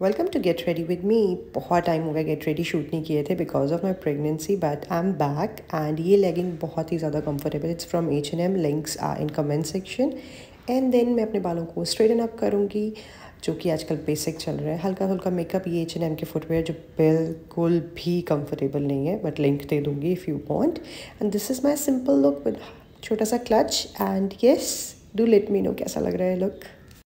Welcome to get ready with me बहुत time हो गया गेट रेडी शूट नहीं किए थे because of my pregnancy but I am back and ये लेगिंग बहुत ही ज़्यादा comfortable it's from H N M links are in comment section and then मैं अपने बालों को स्ट्रेटन अप करूँगी, जो कि आजकल बेसिक चल रहा है। हल्का हल्का मेकअप ये एच एन एम के फुटवेयर जो बिल्कुल भी कंफर्टेबल नहीं है बट लिंक दे दूँगी if you want and this is my simple look with छोटा सा clutch and yes do let me know कैसा लग रहा है लुक